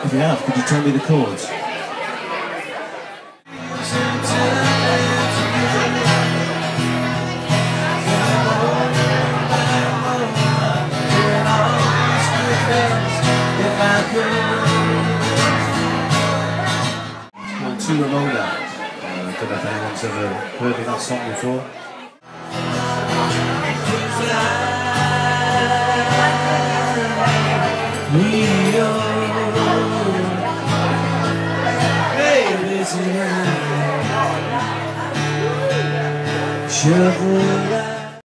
If you have, could you tell me the chords? Called To Ramona. Uh, don't know if anyone's ever heard of that song before. Shovel